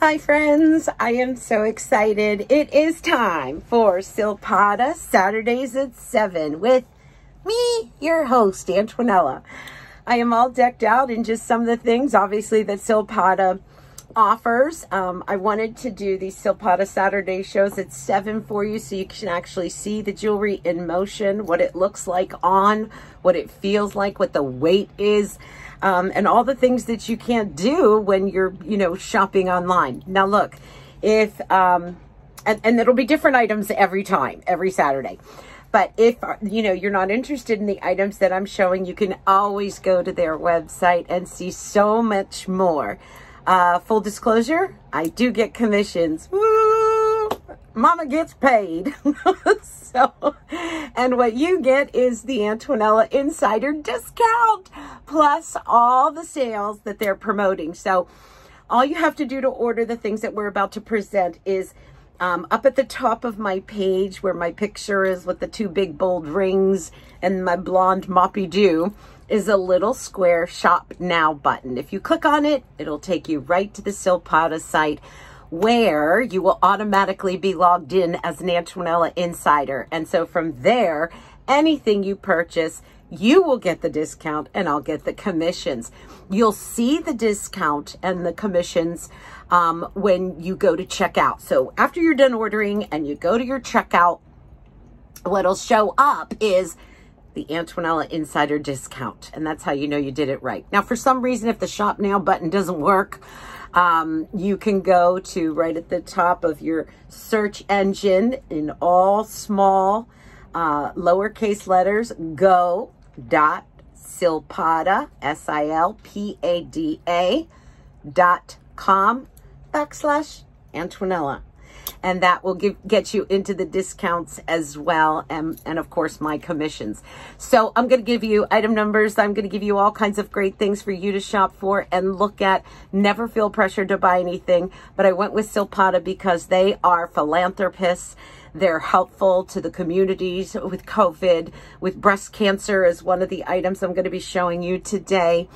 Hi friends, I am so excited. It is time for Silpada Saturdays at 7 with me, your host, Antonella. I am all decked out in just some of the things, obviously, that Silpada offers. Um, I wanted to do these Silpada Saturday shows at 7 for you so you can actually see the jewelry in motion, what it looks like on, what it feels like, what the weight is um, and all the things that you can't do when you're, you know, shopping online. Now, look, if, um, and, and it'll be different items every time, every Saturday. But if, you know, you're not interested in the items that I'm showing, you can always go to their website and see so much more. Uh, full disclosure, I do get commissions. Woo! Mama gets paid. so, and what you get is the Antonella Insider discount plus all the sales that they're promoting. So all you have to do to order the things that we're about to present is um, up at the top of my page where my picture is with the two big bold rings and my blonde moppy do is a little square shop now button. If you click on it, it'll take you right to the Silpada site where you will automatically be logged in as an Antonella Insider. And so from there, anything you purchase, you will get the discount and I'll get the commissions. You'll see the discount and the commissions um, when you go to checkout. So after you're done ordering and you go to your checkout, what'll show up is the Antonella Insider discount. And that's how you know you did it right. Now, for some reason, if the shop now button doesn't work, um, you can go to right at the top of your search engine in all small uh, lowercase letters, go dot silpada, S-I-L-P-A-D-A dot com backslash Antonella and that will give, get you into the discounts as well. And, and of course, my commissions. So I'm going to give you item numbers. I'm going to give you all kinds of great things for you to shop for and look at. Never feel pressure to buy anything, but I went with Silpada because they are philanthropists. They're helpful to the communities with COVID, with breast cancer is one of the items I'm going to be showing you today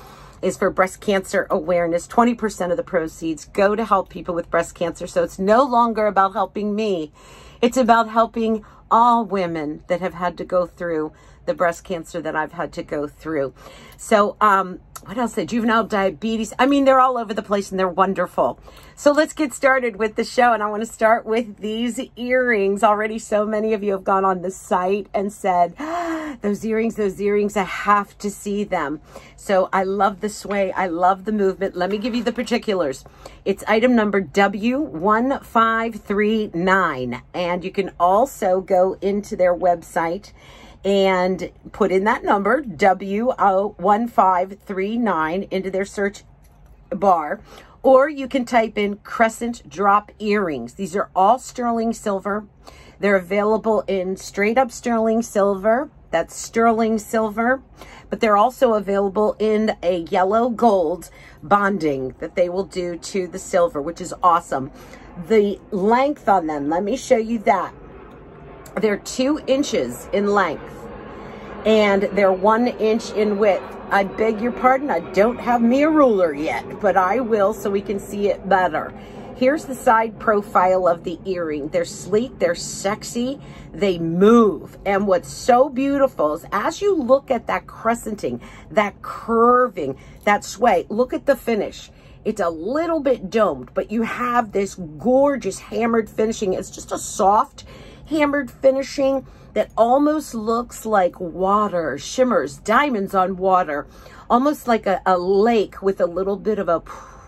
is for breast cancer awareness. 20% of the proceeds go to help people with breast cancer. So it's no longer about helping me. It's about helping all women that have had to go through the breast cancer that I've had to go through. So, um, what else? The juvenile diabetes. I mean, they're all over the place and they're wonderful. So let's get started with the show. And I want to start with these earrings. Already so many of you have gone on the site and said, those earrings, those earrings, I have to see them. So I love the sway. I love the movement. Let me give you the particulars. It's item number W1539. And you can also go into their website and put in that number, W1539, into their search bar. Or you can type in crescent drop earrings. These are all sterling silver. They're available in straight up sterling silver. That's sterling silver. But they're also available in a yellow gold bonding that they will do to the silver, which is awesome. The length on them, let me show you that. They're two inches in length and they're one inch in width. I beg your pardon, I don't have me a ruler yet, but I will so we can see it better. Here's the side profile of the earring. They're sleek, they're sexy, they move. And what's so beautiful is as you look at that crescenting, that curving, that sway, look at the finish. It's a little bit domed, but you have this gorgeous hammered finishing. It's just a soft hammered finishing that almost looks like water, shimmers, diamonds on water, almost like a, a lake with a little bit of a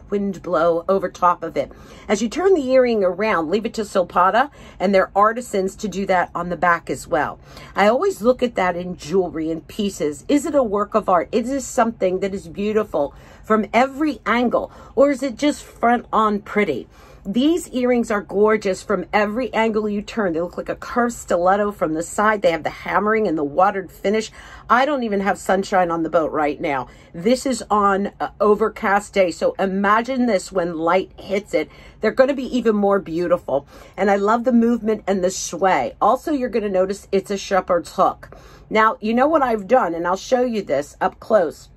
wind blow over top of it. As you turn the earring around, leave it to Silpada and their artisans to do that on the back as well. I always look at that in jewelry and pieces. Is it a work of art? Is this something that is beautiful from every angle or is it just front on pretty? These earrings are gorgeous from every angle you turn. They look like a curved stiletto from the side. They have the hammering and the watered finish. I don't even have sunshine on the boat right now. This is on an overcast day. So imagine this when light hits it. They're going to be even more beautiful. And I love the movement and the sway. Also, you're going to notice it's a shepherd's hook. Now, you know what I've done, and I'll show you this up close.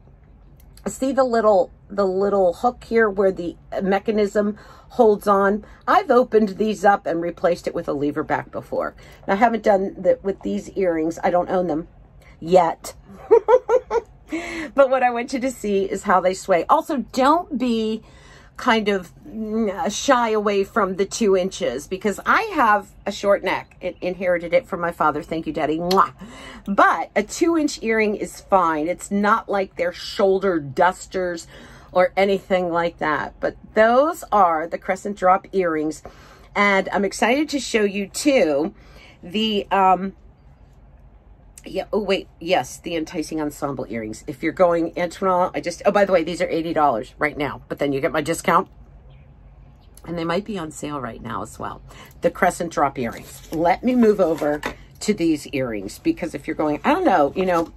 See the little the little hook here where the mechanism holds on. I've opened these up and replaced it with a lever back before. I haven't done that with these earrings. I don't own them yet. but what I want you to see is how they sway. Also, don't be kind of mm, shy away from the two inches because I have a short neck. It inherited it from my father. Thank you, Daddy. Mwah. But a two inch earring is fine. It's not like they're shoulder dusters or anything like that. But those are the crescent drop earrings. And I'm excited to show you too the um, yeah. Oh, wait. Yes, the enticing ensemble earrings. If you're going Antoinette, I just, oh, by the way, these are $80 right now, but then you get my discount. And they might be on sale right now as well. The crescent drop earrings. Let me move over to these earrings because if you're going, I don't know, you know,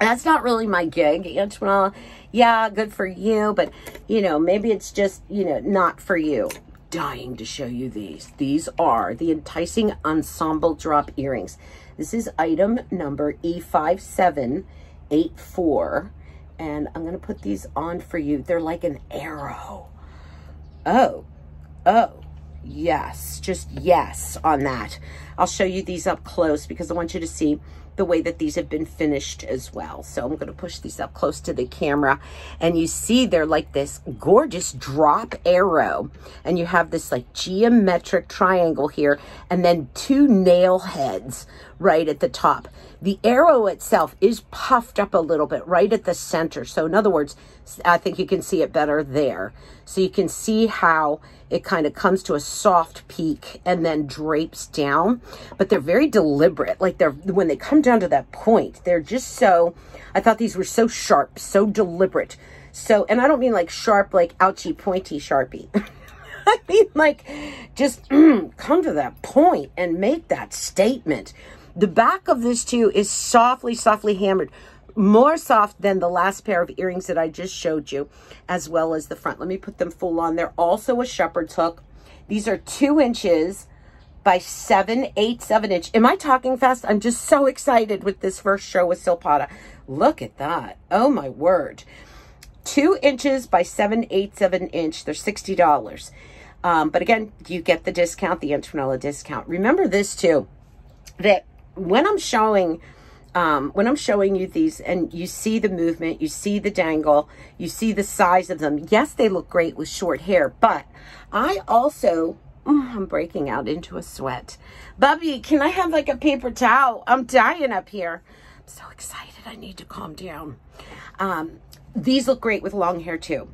that's not really my gig, Antoinette. Yeah, good for you, but, you know, maybe it's just, you know, not for you dying to show you these. These are the enticing ensemble drop earrings. This is item number E5784. And I'm going to put these on for you. They're like an arrow. Oh, oh, yes, just yes on that. I'll show you these up close because I want you to see the way that these have been finished as well. So I'm going to push these up close to the camera and you see they're like this gorgeous drop arrow and you have this like geometric triangle here and then two nail heads right at the top. The arrow itself is puffed up a little bit right at the center. So in other words, I think you can see it better there. So you can see how it kind of comes to a soft peak and then drapes down. But they're very deliberate. Like they're when they come down to that point, they're just so, I thought these were so sharp, so deliberate. So, and I don't mean like sharp, like ouchy, pointy Sharpie. I mean like just come to that point and make that statement. The back of this too is softly, softly hammered more soft than the last pair of earrings that I just showed you, as well as the front. Let me put them full on. They're also a shepherd's hook. These are two inches by seven, eight, seven inch. Am I talking fast? I'm just so excited with this first show with Silpada. Look at that. Oh my word. Two inches by seven, eight, seven inch. They're $60. Um, but again, you get the discount, the Antonella discount. Remember this too, that when I'm showing um, when I'm showing you these and you see the movement, you see the dangle, you see the size of them. Yes, they look great with short hair, but I also, oh, I'm breaking out into a sweat. Bubby, can I have like a paper towel? I'm dying up here. I'm so excited. I need to calm down. Um, these look great with long hair too.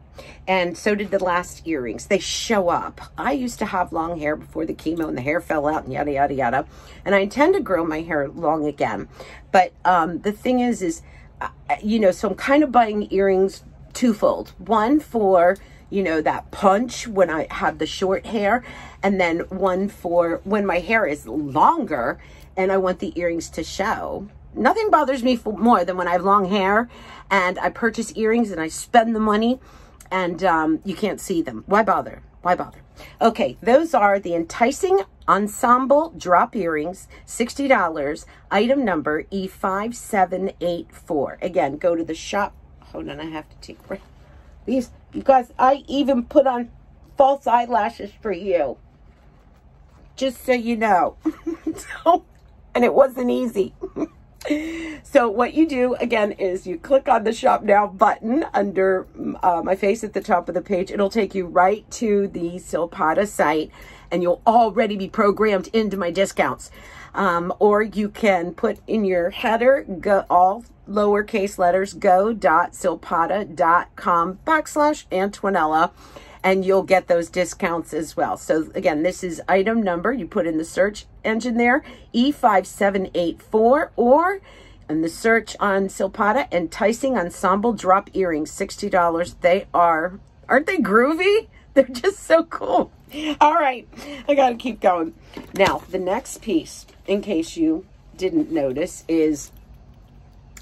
And so did the last earrings. They show up. I used to have long hair before the chemo and the hair fell out and yada, yada, yada. And I intend to grow my hair long again. But um, the thing is, is, uh, you know, so I'm kind of buying earrings twofold. One for, you know, that punch when I have the short hair. And then one for when my hair is longer and I want the earrings to show nothing bothers me more than when I have long hair and I purchase earrings and I spend the money and um, you can't see them. Why bother? Why bother? Okay, those are the Enticing Ensemble Drop Earrings, $60, item number E5784. Again, go to the shop. Hold on, I have to take these. You guys, I even put on false eyelashes for you. Just so you know. so, and it wasn't easy. so what you do again is you click on the shop now button under uh, my face at the top of the page. It'll take you right to the silpada site and you'll already be programmed into my discounts. Um, or you can put in your header go all lowercase letters go.silpada.com backslash antonella and you'll get those discounts as well. So again, this is item number. You put in the search engine there, E5784, or in the search on Silpada, Enticing Ensemble Drop Earrings, $60. They are, aren't they groovy? They're just so cool. All right, I got to keep going. Now, the next piece, in case you didn't notice, is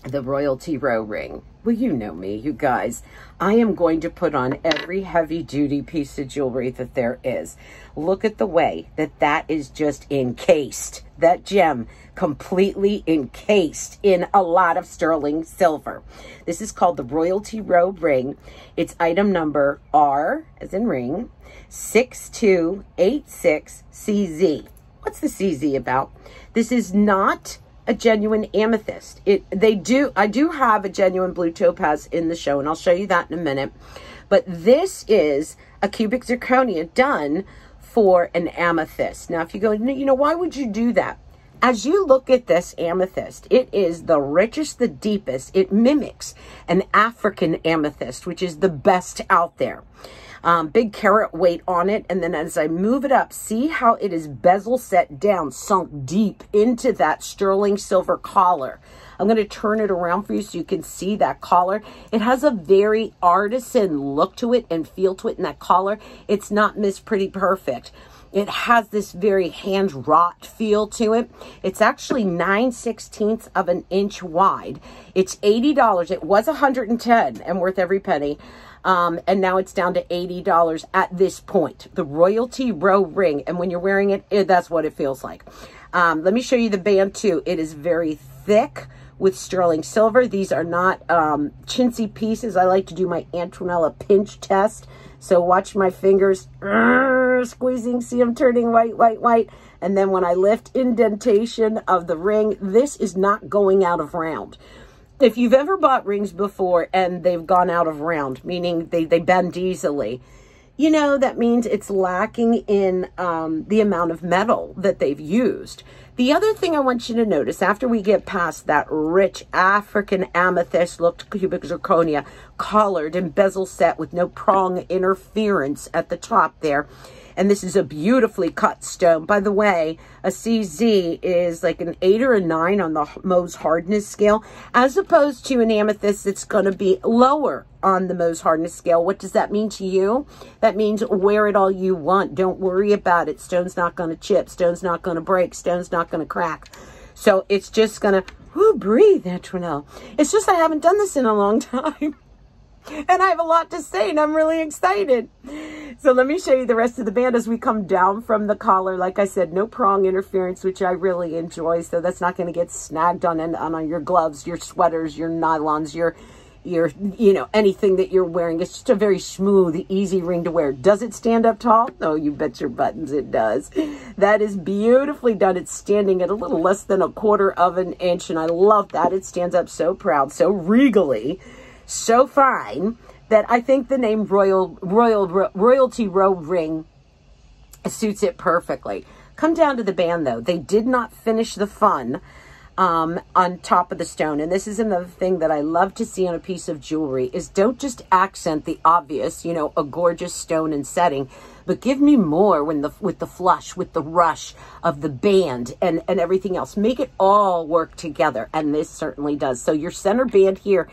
the Royalty Row ring. Well, you know me, you guys. I am going to put on every heavy duty piece of jewelry that there is. Look at the way that that is just encased. That gem completely encased in a lot of sterling silver. This is called the Royalty Robe Ring. It's item number R, as in ring, 6286CZ. What's the CZ about? This is not a genuine amethyst. It they do I do have a genuine blue topaz in the show and I'll show you that in a minute. But this is a cubic zirconia done for an amethyst. Now if you go, you know, why would you do that? As you look at this amethyst, it is the richest, the deepest. It mimics an African amethyst, which is the best out there um, big carat weight on it. And then as I move it up, see how it is bezel set down, sunk deep into that sterling silver collar. I'm going to turn it around for you so you can see that collar. It has a very artisan look to it and feel to it in that collar. It's not Miss Pretty Perfect. It has this very hand wrought feel to it. It's actually 9 sixteenths of an inch wide. It's $80. It was 110 and worth every penny. Um, and now it's down to $80 at this point. The Royalty Row ring. And when you're wearing it, it that's what it feels like. Um, let me show you the band too. It is very thick with sterling silver. These are not um, chintzy pieces. I like to do my Antonella pinch test. So watch my fingers uh, squeezing. See them turning white, white, white. And then when I lift indentation of the ring, this is not going out of round if you've ever bought rings before and they've gone out of round, meaning they, they bend easily, you know, that means it's lacking in um, the amount of metal that they've used. The other thing I want you to notice after we get past that rich African amethyst looked cubic zirconia, collared and bezel set with no prong interference at the top there, and this is a beautifully cut stone. By the way, a CZ is like an 8 or a 9 on the Mohs hardness scale, as opposed to an amethyst that's going to be lower on the Mohs hardness scale. What does that mean to you? That means wear it all you want. Don't worry about it. Stone's not going to chip. Stone's not going to break. Stone's not going to crack. So it's just going to, whoo, breathe, Antoinelle. It's just I haven't done this in a long time. and I have a lot to say and I'm really excited. So let me show you the rest of the band as we come down from the collar. Like I said, no prong interference, which I really enjoy. So that's not going to get snagged on, on, on your gloves, your sweaters, your nylons, your, your, you know, anything that you're wearing. It's just a very smooth, easy ring to wear. Does it stand up tall? Oh, you bet your buttons it does. That is beautifully done. It's standing at a little less than a quarter of an inch, and I love that. It stands up so proud, so regally so fine that I think the name Royal Royal Royalty Robe Ring suits it perfectly. Come down to the band though. They did not finish the fun um, on top of the stone. And this is another thing that I love to see on a piece of jewelry is don't just accent the obvious, you know, a gorgeous stone and setting, but give me more when the with the flush, with the rush of the band and, and everything else. Make it all work together. And this certainly does. So your center band here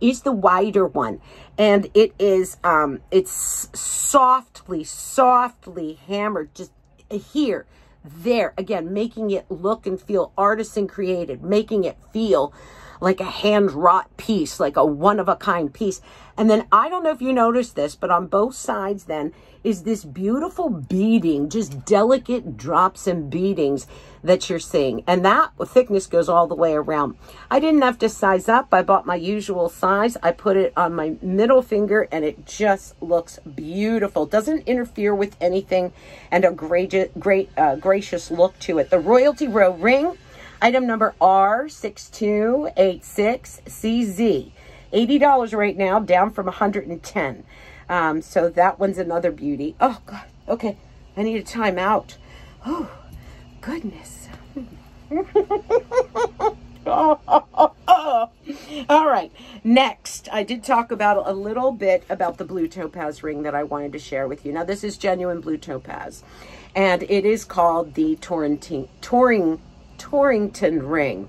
is the wider one. And it is, um, it's softly, softly hammered just here, there. Again, making it look and feel artisan created, making it feel like a hand wrought piece, like a one of a kind piece. And then I don't know if you noticed this, but on both sides then is this beautiful beading, just delicate drops and beadings that you're seeing. And that thickness goes all the way around. I didn't have to size up. I bought my usual size. I put it on my middle finger and it just looks beautiful. Doesn't interfere with anything and a great, great uh, gracious look to it. The Royalty Row ring Item number R6286CZ. $80 right now, down from 110 um, So that one's another beauty. Oh, God. Okay. I need a timeout. Oh, goodness. All right. Next, I did talk about a little bit about the blue topaz ring that I wanted to share with you. Now, this is genuine blue topaz, and it is called the Torrington, Torrington ring.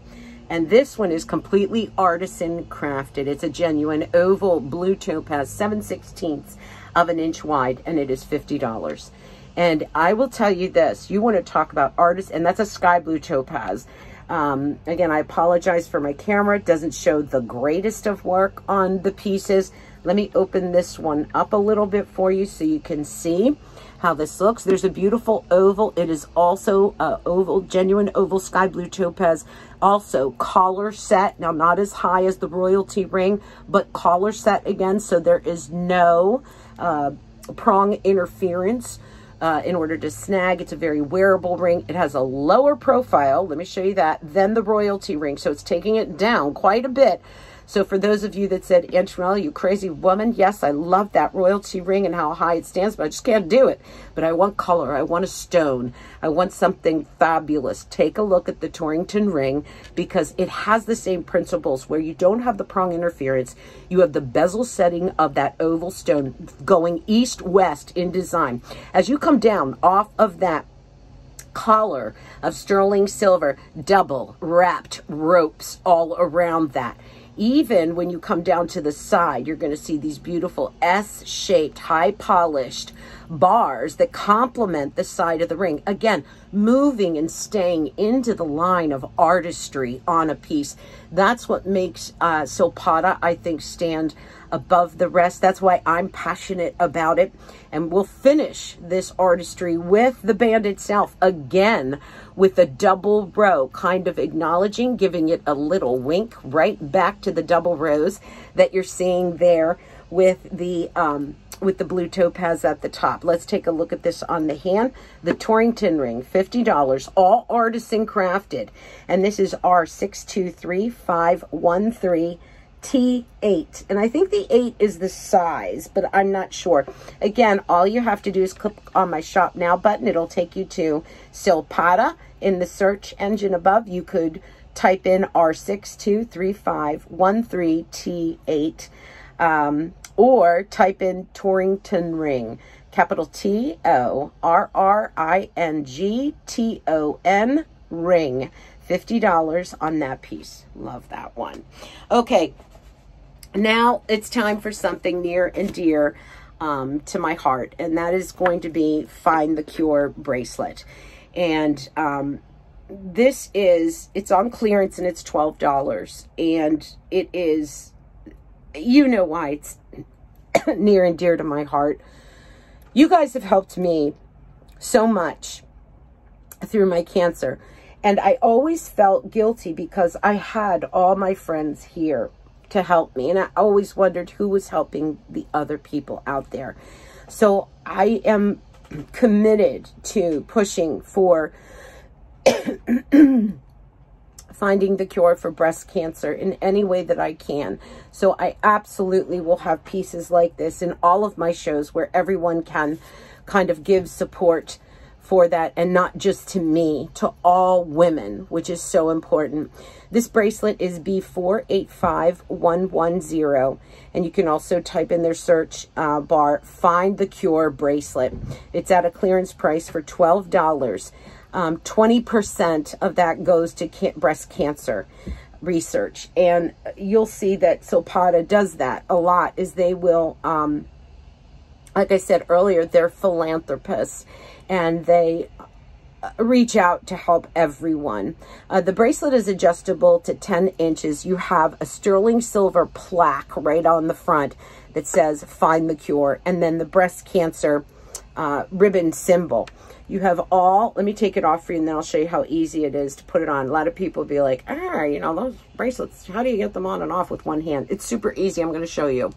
And this one is completely artisan crafted. It's a genuine oval blue topaz, 7 16ths of an inch wide, and it is $50. And I will tell you this, you want to talk about artists, and that's a sky blue topaz. Um, again, I apologize for my camera. It doesn't show the greatest of work on the pieces. Let me open this one up a little bit for you so you can see how this looks. There's a beautiful oval. It is also uh, oval, genuine oval sky blue topaz. Also collar set. Now not as high as the royalty ring, but collar set again. So there is no uh, prong interference. Uh, in order to snag. It's a very wearable ring. It has a lower profile, let me show you that, than the royalty ring. So it's taking it down quite a bit so for those of you that said, Antonella, you crazy woman, yes, I love that royalty ring and how high it stands, but I just can't do it. But I want color. I want a stone. I want something fabulous. Take a look at the Torrington ring because it has the same principles where you don't have the prong interference. You have the bezel setting of that oval stone going east-west in design. As you come down off of that collar of sterling silver, double wrapped ropes all around that even when you come down to the side, you're going to see these beautiful S-shaped, high polished bars that complement the side of the ring. Again, moving and staying into the line of artistry on a piece. That's what makes uh, Silpada, I think, stand above the rest. That's why I'm passionate about it. And we'll finish this artistry with the band itself again with a double row, kind of acknowledging, giving it a little wink right back to the double rows that you're seeing there with the um, with the blue topaz at the top. Let's take a look at this on the hand. The Torrington ring, $50, all artisan crafted. And this is R623513 T8. And I think the 8 is the size, but I'm not sure. Again, all you have to do is click on my Shop Now button. It'll take you to Silpada. In the search engine above, you could type in R623513T8 um, or type in Torrington Ring. Capital T-O-R-R-I-N-G-T-O-N Ring. $50 on that piece. Love that one. Okay, now it's time for something near and dear um, to my heart, and that is going to be Find the Cure bracelet. And um, this is, it's on clearance and it's $12. And it is, you know why it's near and dear to my heart. You guys have helped me so much through my cancer. And I always felt guilty because I had all my friends here to help me. And I always wondered who was helping the other people out there. So I am committed to pushing for finding the cure for breast cancer in any way that I can. So I absolutely will have pieces like this in all of my shows where everyone can kind of give support for that and not just to me, to all women, which is so important. This bracelet is B485110, and you can also type in their search uh, bar, Find the Cure bracelet. It's at a clearance price for $12. 20% um, of that goes to breast cancer research. And you'll see that Silpada does that a lot, is they will... Um, like I said earlier, they're philanthropists and they uh, reach out to help everyone. Uh, the bracelet is adjustable to 10 inches. You have a sterling silver plaque right on the front that says find the cure and then the breast cancer uh, ribbon symbol. You have all, let me take it off for you and then I'll show you how easy it is to put it on. A lot of people be like, ah, you know, those bracelets, how do you get them on and off with one hand? It's super easy. I'm going to show you.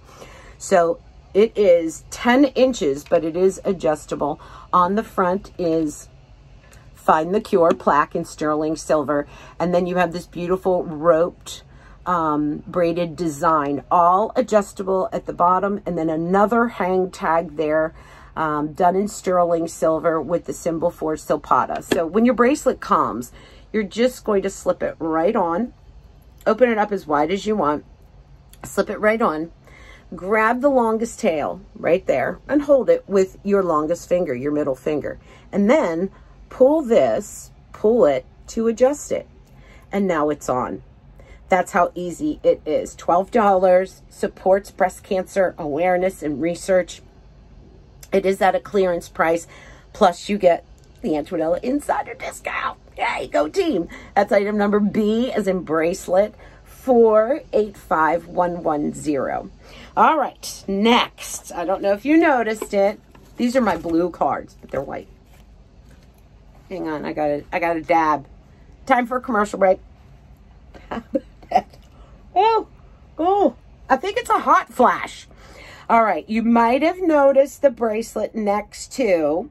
So it is 10 inches, but it is adjustable. On the front is Find the Cure plaque in sterling silver. And then you have this beautiful roped um, braided design, all adjustable at the bottom. And then another hang tag there, um, done in sterling silver with the symbol for Silpada. So when your bracelet comes, you're just going to slip it right on. Open it up as wide as you want. Slip it right on grab the longest tail right there and hold it with your longest finger, your middle finger. And then pull this, pull it to adjust it. And now it's on. That's how easy it is. $12 supports breast cancer awareness and research. It is at a clearance price. Plus you get the Antonella Insider discount. Yay, go team. That's item number B as in bracelet 485110. All right, next. I don't know if you noticed it. These are my blue cards, but they're white. Hang on, I got to I got to dab. Time for a commercial break. oh, oh, I think it's a hot flash. All right, you might have noticed the bracelet next to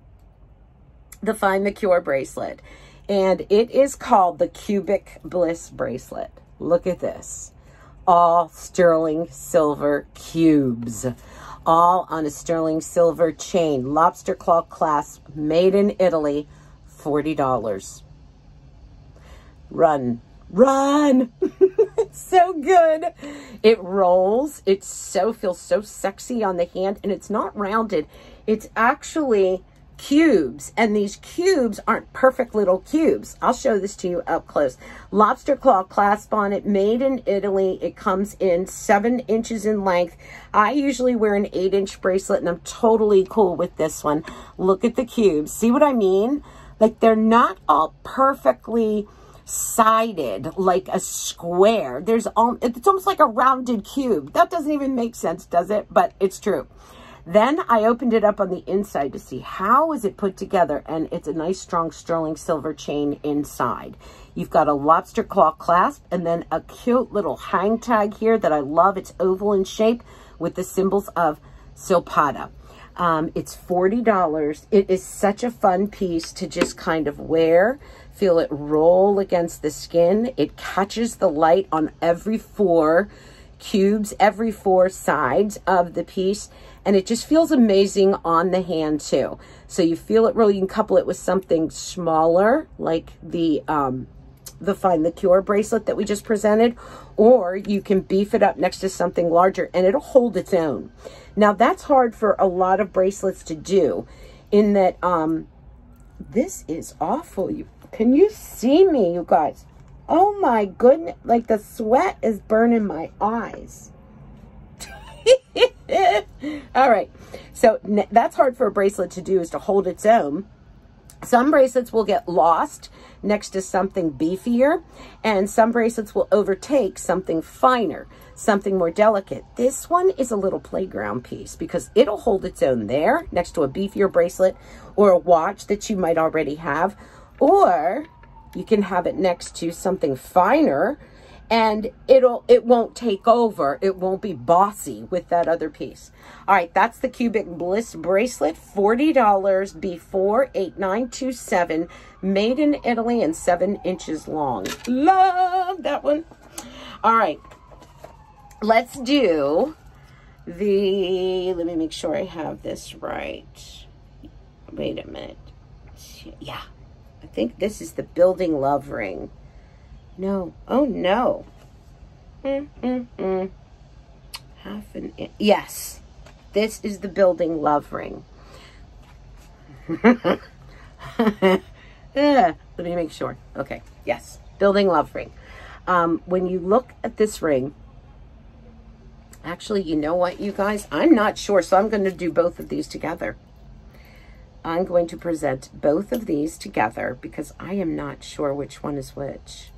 the Find the Cure bracelet. And it is called the Cubic Bliss bracelet. Look at this. All sterling silver cubes. All on a sterling silver chain. Lobster claw clasp, made in Italy, $40. Run. Run! it's so good. It rolls. It so feels so sexy on the hand and it's not rounded. It's actually cubes and these cubes aren't perfect little cubes. I'll show this to you up close. Lobster claw clasp on it, made in Italy. It comes in seven inches in length. I usually wear an eight inch bracelet and I'm totally cool with this one. Look at the cubes. See what I mean? Like they're not all perfectly sided like a square. There's all it's almost like a rounded cube. That doesn't even make sense, does it? But it's true. Then I opened it up on the inside to see how is it put together. And it's a nice, strong sterling silver chain inside. You've got a lobster claw clasp and then a cute little hang tag here that I love. It's oval in shape with the symbols of Silpada. Um, it's $40. It is such a fun piece to just kind of wear. Feel it roll against the skin. It catches the light on every four cubes, every four sides of the piece and it just feels amazing on the hand too. So you feel it really, you can couple it with something smaller like the, um, the Find the Cure bracelet that we just presented, or you can beef it up next to something larger and it'll hold its own. Now that's hard for a lot of bracelets to do in that, um, this is awful. You Can you see me, you guys? Oh my goodness, like the sweat is burning my eyes. All right. So that's hard for a bracelet to do is to hold its own. Some bracelets will get lost next to something beefier and some bracelets will overtake something finer, something more delicate. This one is a little playground piece because it'll hold its own there next to a beefier bracelet or a watch that you might already have, or you can have it next to something finer and it'll it won't take over. It won't be bossy with that other piece. All right that's the cubic bliss bracelet $40 before 8927 made in italy and seven inches long. Love that one. All right let's do the let me make sure i have this right. Wait a minute. Yeah i think this is the building love ring no. Oh, no. Mm, mm, mm. Half an inch. Yes. This is the building love ring. uh, let me make sure. Okay. Yes. Building love ring. Um, when you look at this ring, actually, you know what, you guys? I'm not sure, so I'm going to do both of these together. I'm going to present both of these together because I am not sure which one is which.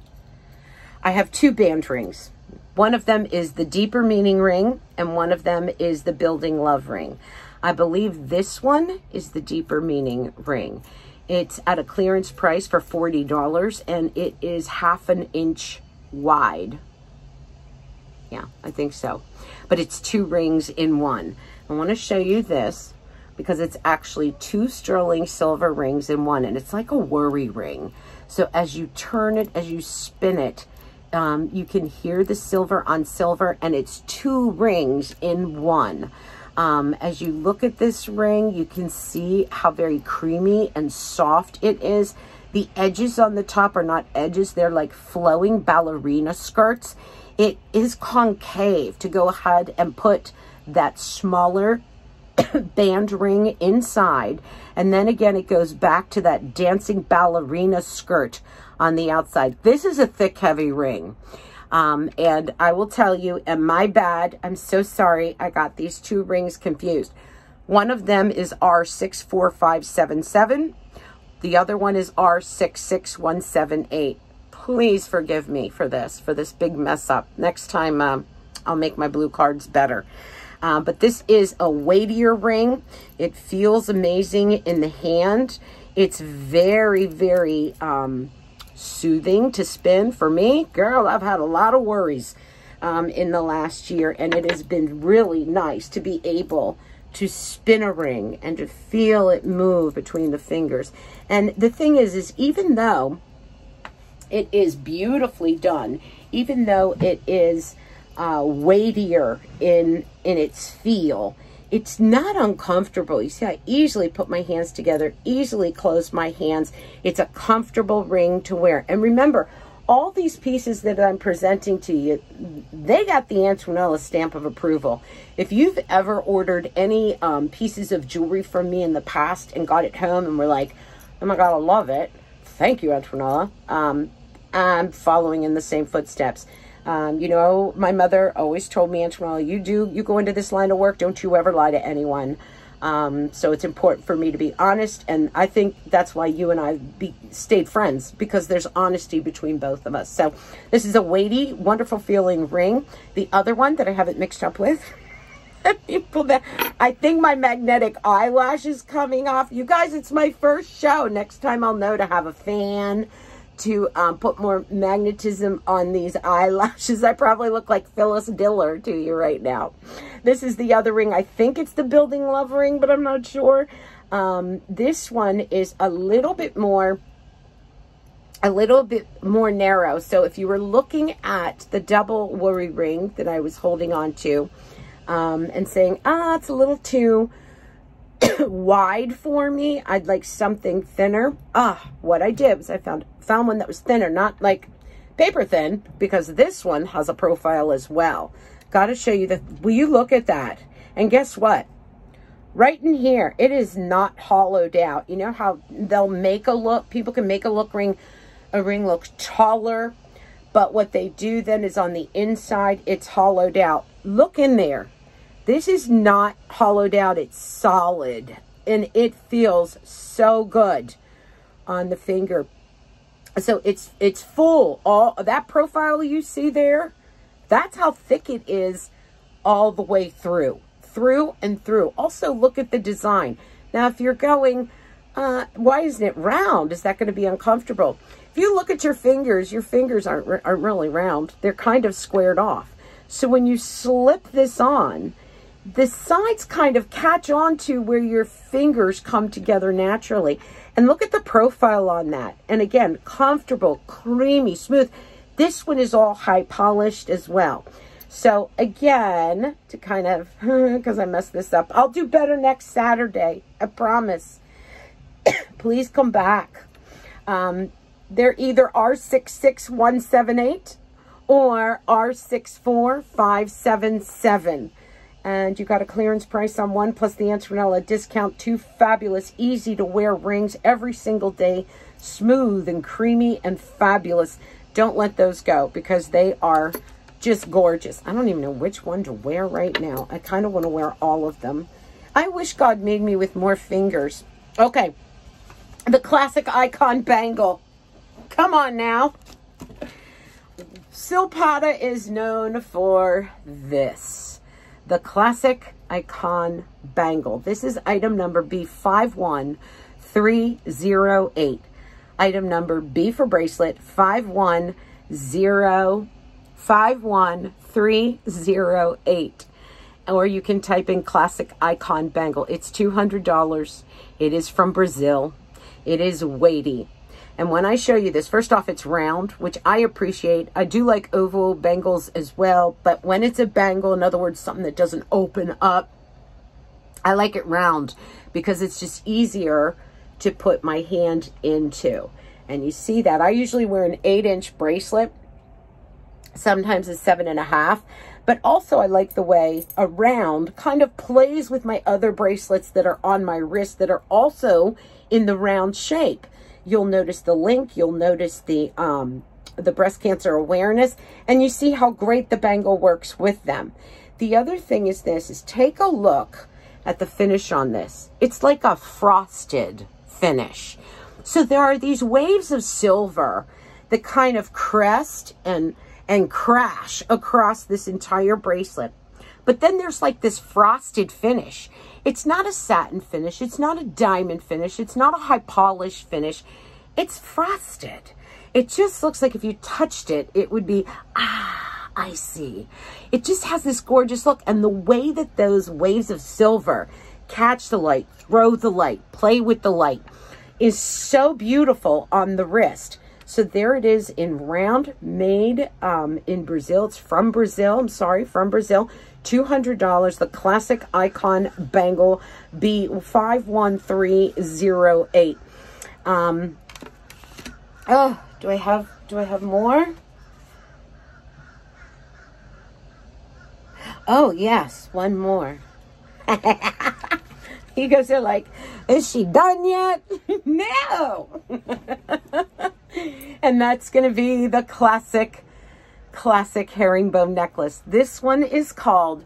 I have two band rings. One of them is the deeper meaning ring, and one of them is the building love ring. I believe this one is the deeper meaning ring. It's at a clearance price for $40, and it is half an inch wide. Yeah, I think so. But it's two rings in one. I want to show you this because it's actually two sterling silver rings in one, and it's like a worry ring. So as you turn it, as you spin it, um, you can hear the silver on silver and it's two rings in one. Um, as you look at this ring, you can see how very creamy and soft it is. The edges on the top are not edges. They're like flowing ballerina skirts. It is concave to go ahead and put that smaller band ring inside. And then again, it goes back to that dancing ballerina skirt on the outside. This is a thick, heavy ring. Um, and I will tell you, and my bad, I'm so sorry I got these two rings confused. One of them is R64577. The other one is R66178. Please forgive me for this, for this big mess up. Next time, um, I'll make my blue cards better. Uh, but this is a weightier ring. It feels amazing in the hand. It's very, very um, soothing to spin. For me, girl, I've had a lot of worries um, in the last year, and it has been really nice to be able to spin a ring and to feel it move between the fingers. And the thing is, is even though it is beautifully done, even though it is uh, weightier in in its feel. It's not uncomfortable. You see, I easily put my hands together, easily close my hands. It's a comfortable ring to wear. And remember, all these pieces that I'm presenting to you, they got the Antonella stamp of approval. If you've ever ordered any um, pieces of jewelry from me in the past and got it home and were like, oh my God, I love it. Thank you, Antonella. Um, I'm following in the same footsteps. Um, you know, my mother always told me, Antonella, you do, you go into this line of work, don't you ever lie to anyone. Um, so it's important for me to be honest. And I think that's why you and I be, stayed friends because there's honesty between both of us. So this is a weighty, wonderful feeling ring. The other one that I haven't mixed up with, people that I think my magnetic eyelash is coming off. You guys, it's my first show. Next time I'll know to have a fan to um, put more magnetism on these eyelashes. I probably look like Phyllis Diller to you right now. This is the other ring. I think it's the Building Love ring, but I'm not sure. Um, this one is a little bit more a little bit more narrow. So if you were looking at the double worry ring that I was holding on to um, and saying, ah, it's a little too wide for me. I'd like something thinner. Ah, what I did was I found found one that was thinner, not like paper thin, because this one has a profile as well. Got to show you that. Will you look at that? And guess what? Right in here, it is not hollowed out. You know how they'll make a look, people can make a look ring, a ring look taller, but what they do then is on the inside, it's hollowed out. Look in there. This is not hollowed out. It's solid. And it feels so good on the finger. So it's it's full. All that profile you see there, that's how thick it is all the way through. Through and through. Also look at the design. Now if you're going, uh, why isn't it round? Is that going to be uncomfortable? If you look at your fingers, your fingers aren't, aren't really round. They're kind of squared off. So when you slip this on, the sides kind of catch on to where your fingers come together naturally. And look at the profile on that. And again, comfortable, creamy, smooth. This one is all high polished as well. So again, to kind of, because I messed this up, I'll do better next Saturday. I promise. Please come back. Um, they're either R66178 or R64577 and you got a clearance price on one plus the Antonella discount. Two fabulous, easy to wear rings every single day. Smooth and creamy and fabulous. Don't let those go because they are just gorgeous. I don't even know which one to wear right now. I kind of want to wear all of them. I wish God made me with more fingers. Okay. The classic icon bangle. Come on now. Silpada is known for this the classic icon bangle. This is item number B51308. Item number B for bracelet 51051308. Or you can type in classic icon bangle. It's $200. It is from Brazil. It is weighty. And when I show you this, first off, it's round, which I appreciate. I do like oval bangles as well, but when it's a bangle, in other words, something that doesn't open up, I like it round because it's just easier to put my hand into. And you see that. I usually wear an eight inch bracelet. Sometimes a seven and a half. But also I like the way a round kind of plays with my other bracelets that are on my wrist that are also in the round shape. You'll notice the link. You'll notice the, um, the breast cancer awareness. And you see how great the bangle works with them. The other thing is this, is take a look at the finish on this. It's like a frosted finish. So there are these waves of silver that kind of crest and and crash across this entire bracelet. But then there's like this frosted finish. It's not a satin finish. It's not a diamond finish. It's not a high polish finish. It's frosted. It just looks like if you touched it, it would be, ah, I see. It just has this gorgeous look. And the way that those waves of silver catch the light, throw the light, play with the light is so beautiful on the wrist. So there it is in round, made um, in Brazil. It's from Brazil. I'm sorry, from Brazil. $200, the classic icon bangle B51308. Um, oh, do I have, do I have more? Oh, yes, one more. you guys are like, is she done yet? no. and that's going to be the classic classic herringbone necklace. This one is called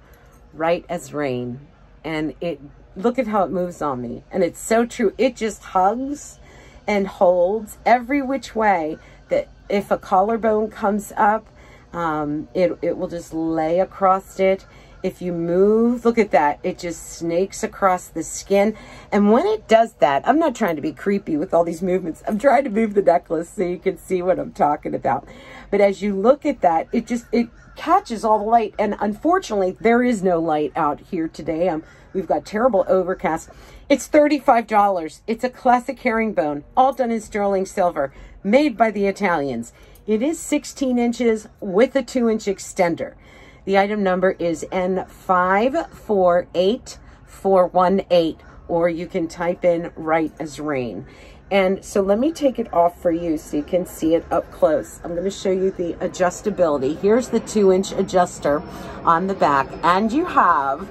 Right as Rain. And it, look at how it moves on me. And it's so true. It just hugs and holds every which way that if a collarbone comes up, um, it, it will just lay across it. If you move, look at that. It just snakes across the skin. And when it does that, I'm not trying to be creepy with all these movements. I'm trying to move the necklace so you can see what I'm talking about. But as you look at that, it just, it catches all the light. And unfortunately, there is no light out here today. Um, we've got terrible overcast. It's $35. It's a classic herringbone, all done in sterling silver, made by the Italians. It is 16 inches with a 2-inch extender. The item number is N548418, or you can type in right as rain. And so let me take it off for you so you can see it up close. I'm going to show you the adjustability. Here's the two inch adjuster on the back and you have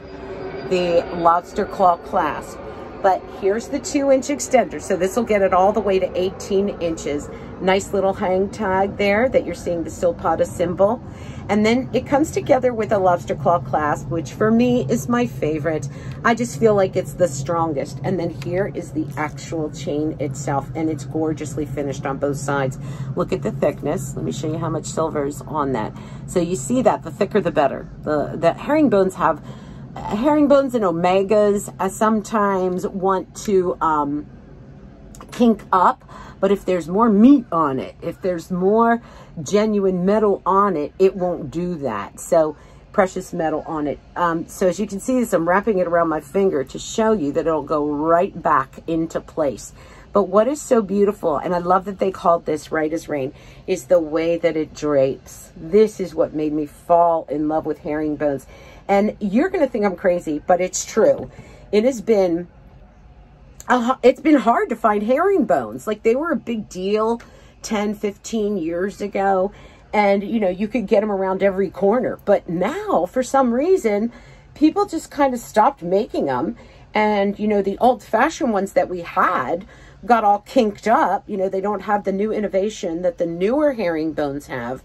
the lobster claw clasp. But here's the two inch extender. So this will get it all the way to 18 inches. Nice little hang tag there that you're seeing the Silpada symbol. And then it comes together with a lobster claw clasp, which for me is my favorite. I just feel like it's the strongest. And then here is the actual chain itself, and it's gorgeously finished on both sides. Look at the thickness. Let me show you how much silver is on that. So you see that, the thicker the better. The, the herringbones have, uh, herringbones and omegas I sometimes want to um, kink up, but if there's more meat on it, if there's more genuine metal on it, it won't do that. So precious metal on it. Um, so as you can see this, I'm wrapping it around my finger to show you that it'll go right back into place. But what is so beautiful, and I love that they called this Right as Rain, is the way that it drapes. This is what made me fall in love with herringbones. And you're going to think I'm crazy, but it's true. It has been, uh, it's been hard to find herring bones. Like they were a big deal 10, 15 years ago. And, you know, you could get them around every corner. But now, for some reason, people just kind of stopped making them. And, you know, the old fashioned ones that we had got all kinked up. You know, they don't have the new innovation that the newer herringbones have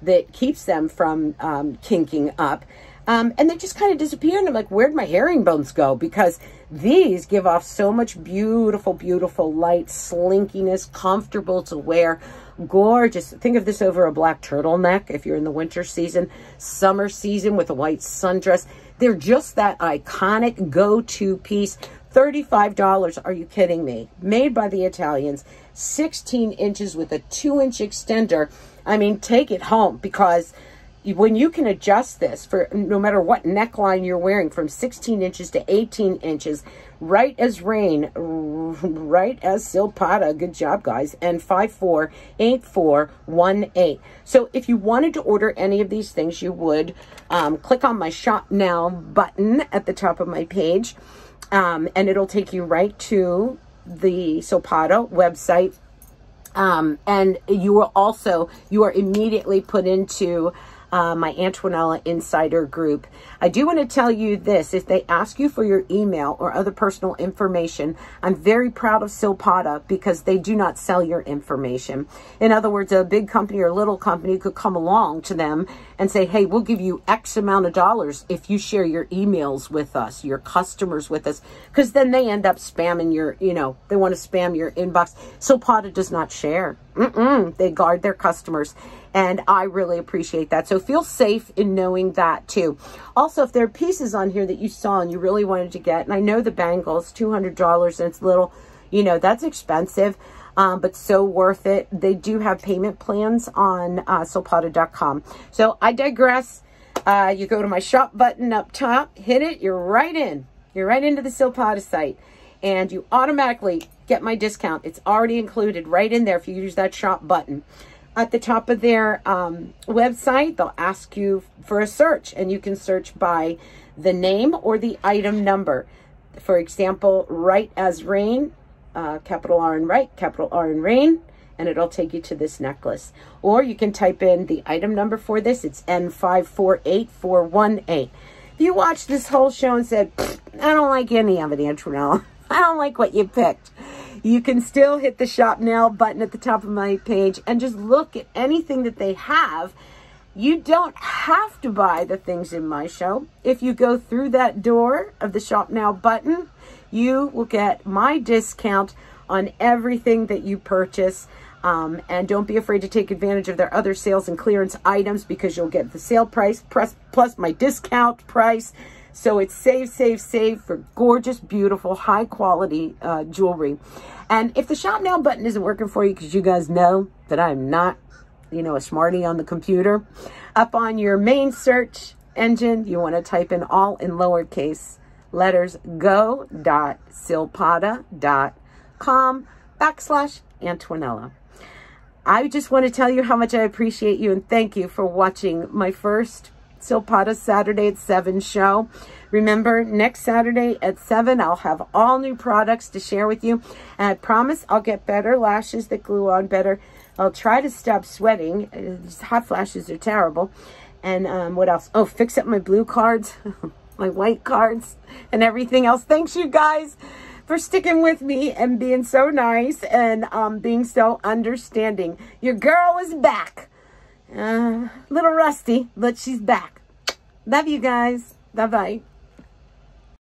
that keeps them from um, kinking up. Um, and they just kind of disappeared. And I'm like, where'd my herringbones go? Because these give off so much beautiful, beautiful light, slinkiness, comfortable to wear, gorgeous. Think of this over a black turtleneck if you're in the winter season, summer season with a white sundress. They're just that iconic go-to piece. $35, are you kidding me? Made by the Italians, 16 inches with a 2-inch extender. I mean, take it home because when you can adjust this for no matter what neckline you're wearing from 16 inches to 18 inches, right as rain, right as Silpada, good job guys, and 548418. So if you wanted to order any of these things, you would um, click on my shop now button at the top of my page, um, and it'll take you right to the Silpada website. Um, and you will also, you are immediately put into uh, my Antonella Insider group. I do want to tell you this. If they ask you for your email or other personal information, I'm very proud of Silpada because they do not sell your information. In other words, a big company or a little company could come along to them and say, hey, we'll give you X amount of dollars if you share your emails with us, your customers with us, because then they end up spamming your, you know, they want to spam your inbox. Silpada does not share. Mm-mm. They guard their customers. And I really appreciate that. So feel safe in knowing that too. Also, if there are pieces on here that you saw and you really wanted to get, and I know the bangles, $200 and it's little, you know, that's expensive um, but so worth it. They do have payment plans on uh. So I digress. Uh, you go to my shop button up top, hit it, you're right in. You're right into the Silpada site. And you automatically get my discount. It's already included right in there if you use that shop button. At the top of their um, website, they'll ask you for a search. And you can search by the name or the item number. For example, Right as Rain uh, capital R and right, capital R and rain, and it'll take you to this necklace. Or you can type in the item number for this. It's N548418. If you watched this whole show and said, I don't like any of it, Antonella. I don't like what you picked. You can still hit the shop now button at the top of my page and just look at anything that they have. You don't have to buy the things in my show. If you go through that door of the shop now button, you will get my discount on everything that you purchase. Um, and don't be afraid to take advantage of their other sales and clearance items because you'll get the sale price plus, plus my discount price. So it's save, save, save for gorgeous, beautiful, high quality uh, jewelry. And if the shop now button isn't working for you because you guys know that I'm not, you know, a smarty on the computer, up on your main search engine, you want to type in all in lowercase letters go.silpada.com backslash Antonella. I just want to tell you how much I appreciate you and thank you for watching my first Silpada Saturday at 7 show. Remember, next Saturday at 7, I'll have all new products to share with you. And I promise I'll get better lashes that glue on better. I'll try to stop sweating. These Hot flashes are terrible. And um, what else? Oh, fix up my blue cards. my white cards and everything else. Thanks you guys for sticking with me and being so nice and um, being so understanding. Your girl is back. Uh, little rusty, but she's back. Love you guys. Bye-bye.